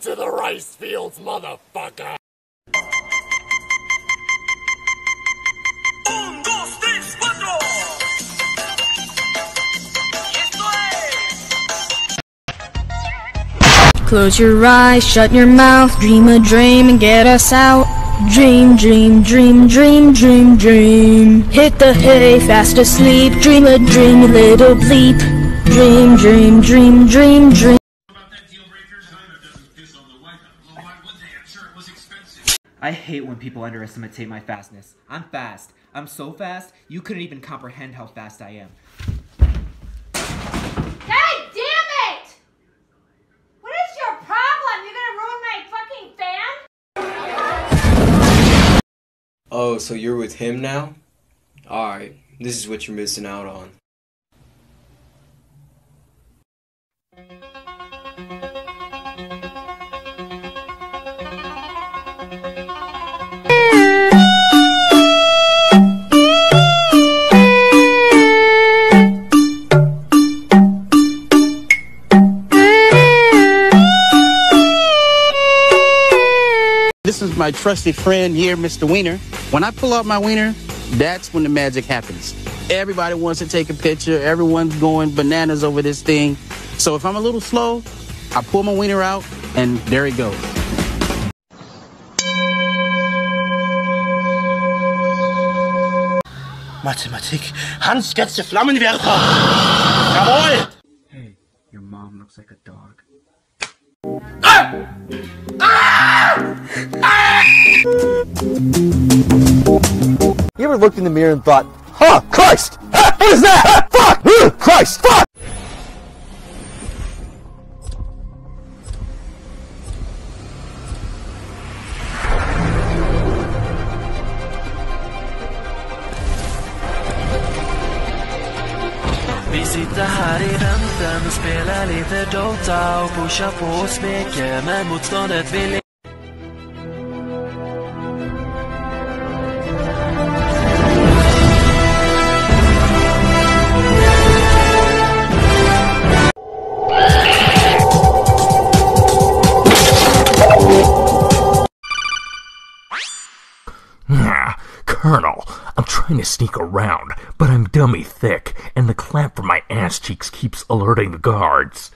to the rice fields, motherfucker! Close your eyes, shut your mouth, dream a dream and get us out. Dream, dream, dream, dream, dream, dream. Hit the hay, fast asleep, dream a dream, little bleep. Dream, dream, dream, dream, dream. I hate when people underestimate my fastness. I'm fast. I'm so fast, you couldn't even comprehend how fast I am. God damn it! What is your problem? You're gonna ruin my fucking fan? Oh, so you're with him now? Alright, this is what you're missing out on. This is my trusted friend here, Mr. Wiener. When I pull out my wiener, that's when the magic happens. Everybody wants to take a picture. Everyone's going bananas over this thing. So if I'm a little slow, I pull my wiener out, and there it goes. Mathematik. Hans Götze Flammenwerfer. Jawohl! Hey, your mom looks like a dog. Ah! Ah! You ever looked in the mirror and thought, huh, Christ! Ah, what is that? Ah, fuck! Ah, Christ! Fuck! Vi sitter här i venten och spelar lite Dota och pushar på och smeker men motståndet vill Colonel, I'm trying to sneak around, but I'm dummy thick, and the clamp from my ass cheeks keeps alerting the guards.